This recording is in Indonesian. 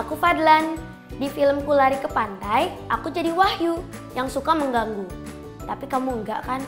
aku Fadlan. Di filmku Lari ke Pantai, aku jadi Wahyu yang suka mengganggu. Tapi kamu enggak kan?